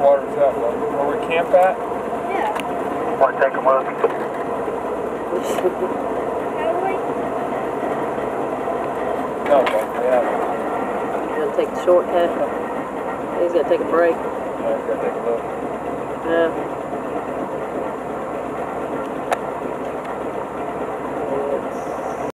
Where we camp at? Yeah. Want to take a look? We? No, but yeah. Gonna take the shortcut. He's gonna take a break. Yeah, he's gonna take a look.